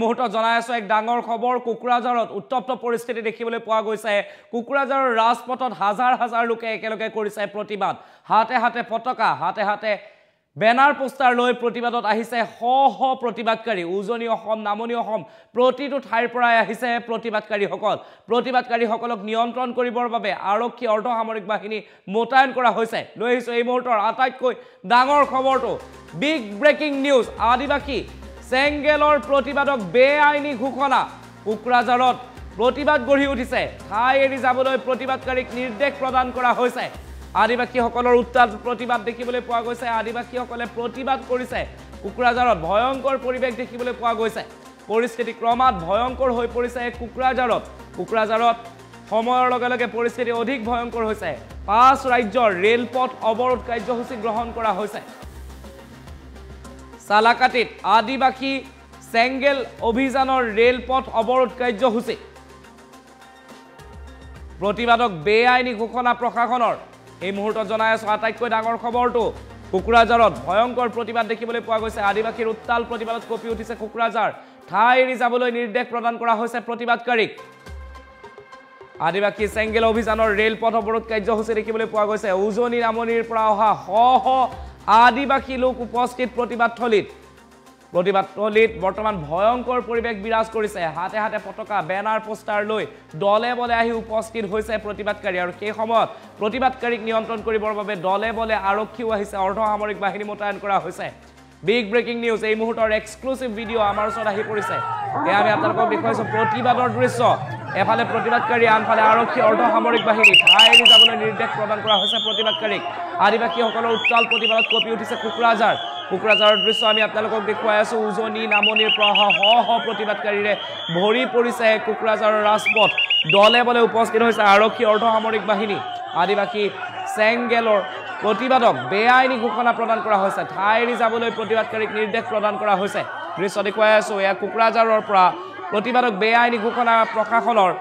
মুহূৰ্তত জনাই আছো এক ডাঙৰ খবৰ কোকৰাঝাৰত উত্তপ্ত পৰিস্থিতি দেখিবলৈ পোৱা গৈছে। কোকৰাঝাৰৰ ৰাজপথত হাজাৰ হাজাৰ লোকে একেলগে কৰিছে প্ৰতিবাদ। হাতে হাতে পতাকা হাতে হাতে বেনাৰ পোষ্টাৰ লৈ প্ৰতিবাদত আহিছে শ শ প্ৰতিবাদকাৰী। উজনি অসম নামনি অসম প্ৰতিটো ঠাইৰ পৰাই আহিছে প্ৰতিবাদকাৰীসকল। প্ৰতিবাদকাৰীসকলক নিয়ন্ত্ৰণ কৰিবৰ বাবে আৰক্ষী অৰ্ধসামৰিক বাহিনী মোতায়েন কৰা হৈছে। লৈ আহিছোঁ এই মুহূৰ্তৰ আটাইতকৈ ডাঙৰ খবৰটো। বিগ ব্ৰেকিং নিউজ আদিবাসী চেংগেলৰ প্ৰতিবাদক বেআইনী ঘোষণা। কোকৰাঝাৰত প্ৰতিবাদ গঢ়ি উঠিছে। ঠাই এৰি যাবলৈ প্ৰতিবাদকাৰীক নিৰ্দেশ প্ৰদান কৰা হৈছে। আদিবাসীসকলৰ উত্তাল প্ৰতিবাদ দেখিবলৈ পোৱা গৈছে। আদিবাসীসকলে প্ৰতিবাদ কৰিছে। কোকৰাঝাৰত ভয়ংকৰ পৰিৱেশ দেখিবলৈ পোৱা গৈছে। পৰিস্থিতি ক্ৰমাৎ ভয়ংকৰ হৈ পৰিছে কোকৰাঝাৰত। কোকৰাঝাৰত সময়ৰ লগে লগে পৰিস্থিতি অধিক ভয়ংকৰ হৈছে। পাঁচ ৰাজ্যৰ ৰেলপথ অৱৰোধ কাৰ্যসূচী গ্ৰহণ কৰা হৈছে। চালাকাটিত আদিবাসী চেংগেল অভিযানৰ ৰেলপথ অৱৰোধ কাৰ্যসূচী। প্ৰতিবাদক বেআইনী ঘোষণা প্ৰশাসনৰ। এই মুহূৰ্তত জনাই আছো আটাইতকৈ ডাঙৰ খবৰটো কোকৰাঝাৰত ভয়ংকৰ প্ৰতিবাদ দেখিবলৈ পোৱা গৈছে। আদিবাসীৰ উত্তাল প্ৰতিবাদত কঁপি উঠিছে কোকৰাঝাৰ। ঠাই এৰি যাবলৈ নিৰ্দেশ প্ৰদান কৰা হৈছে প্ৰতিবাদকাৰীক। আদিবাসী চেংগেল অভিযানৰ ৰেলপথ অৱৰোধ কাৰ্যসূচী দেখিবলৈ পোৱা গৈছে। উজনি নামনিৰ পৰা অহা শ শ আদিবাসী লোক উপস্থিত প্ৰতিবাদথলীত প্ৰতিবাদথলীত বৰ্তমান ভয়ংকৰ পৰিৱেশ বিৰাজ কৰিছে। হাতে হাতে পতাকা বেনাৰ পোষ্টাৰ লৈ দলে বলে আহি উপস্থিত হৈছে প্ৰতিবাদকাৰী আৰু সেই সময়ত প্ৰতিবাদকাৰীক নিয়ন্ত্ৰণ কৰিবৰ বাবে দলে বলে আৰক্ষীও আহিছে। অৰ্ধসামৰিক বাহিনী মোতায়েন কৰা হৈছে। বিগ ব্ৰেকিং নিউজ এই মুহূৰ্তৰ এক্সক্লুচিভ ভিডিঅ' আমাৰ ওচৰত আহি পৰিছে। এয়া আমি আপোনালোকক দেখুৱাইছোঁ। প্ৰতিবাদৰ দৃশ্য। এফালে প্ৰতিবাদকাৰী আনফালে আৰক্ষী অৰ্ধসামৰিক বাহিনী। ঠাই এৰি যাবলৈ নিৰ্দেশ প্ৰদান কৰা হৈছে প্ৰতিবাদকাৰীক। আদিবাসীসকলৰ উত্তাল প্ৰতিবাদত কঁপি উঠিছে কোকৰাঝাৰ কোকৰাঝাৰৰ দৃশ্য আমি আপোনালোকক দেখুৱাই আছোঁ। উজনি নামনিৰ পৰা শ শ প্ৰতিবাদকাৰীৰে ভৰি পৰিছে কোকৰাঝাৰৰ ৰাজপথ। দলে বলে উপস্থিত হৈছে আৰক্ষী অৰ্ধসামৰিক বাহিনী। আদিবাসী চেংগেলৰ প্ৰতিবাদক বেআইনী ঘোষণা প্ৰদান কৰা হৈছে। ঠাই এৰি যাবলৈ প্ৰতিবাদকাৰীক নিৰ্দেশ প্ৰদান কৰা হৈছে। দৃশ্য দেখুৱাই আছোঁ। এয়া কোকৰাঝাৰৰ পৰা প্ৰতিবাদক বেআইনী ঘোষণা প্ৰশাসনৰ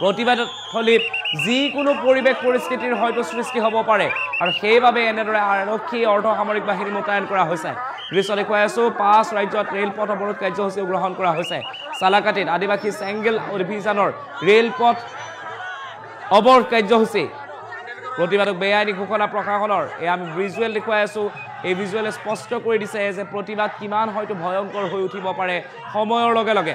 প্ৰতিবাদস্থলীত যিকোনো পৰিৱেশ পৰিস্থিতিৰ হয়তো সৃষ্টি হ'ব পাৰে। আৰু সেইবাবে এনেদৰে আৰক্ষী অৰ্ধসামৰিক বাহিনী মোতায়েন কৰা হৈছে। দৃশ্য দেখুৱাই আছোঁ পাঁচ ৰাজ্যত ৰেলপথ অৱৰোধ কাৰ্যসূচীও গ্ৰহণ কৰা হৈছে। চালাকাটিত আদিবাসী চেংগেল অভিযানৰ ৰেলপথ অৱৰোধ কাৰ্যসূচী প্ৰতিবাদক বেআইনী ঘোষণা প্ৰশাসনৰ। এই আমি ভিজুৱেল দেখুৱাই আছোঁ। এই ভিজুৱেলে স্পষ্ট কৰি দিছে যে প্ৰতিবাদ কিমান হয়তো ভয়ংকৰ হৈ উঠিব পাৰে সময়ৰ লগে লগে।